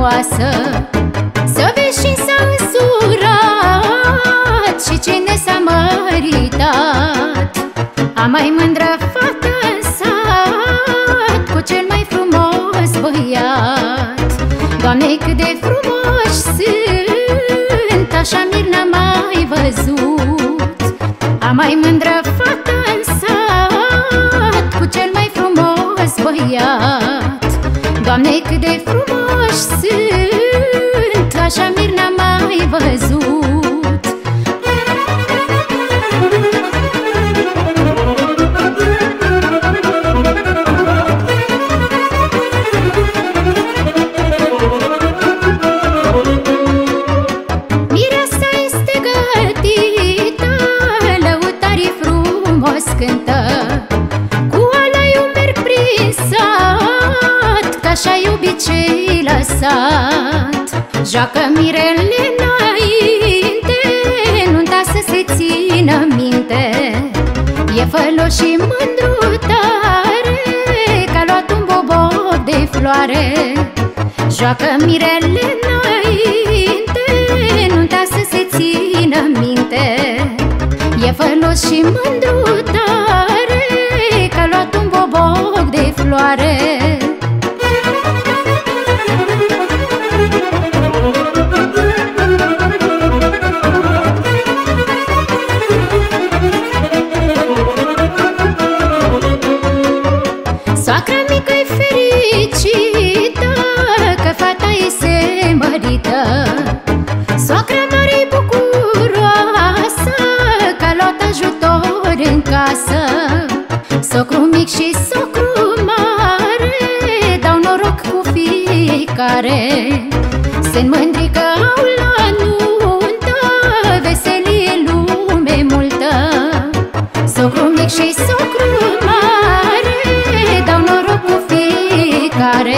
frumoasă Să vezi și s-a însurat Și cine s-a măritat. A mai mândră fată în sat Cu cel mai frumos băiat. Doamne, cât de frumoși sunt Așa mir n-am mai văzut. A mai mândră Doamne, cât de frumoși sunt Așa mir n-am mai văzut. Mireasa este gătită Lăutarii frumos cântă. Cu alaiul merg prin sat Că așa iubit ce lăsat Joacă mirele înainte Nunta să se țină minte. E fălos și mândru tare Că a luat un boboc de floare. Joacă mirele înainte Nunta să se țină minte. E fălos și mândru tare Că a luat un boboc de floare Soacra mică e fericită Că fata ei se mărită Soacra mare e bucuroasă Că a luat ajutor în casă. Socru mic și socru mare Dau noroc cu fiecare. Sunt mândri că au la noroc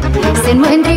cu fiecare Sunt mândri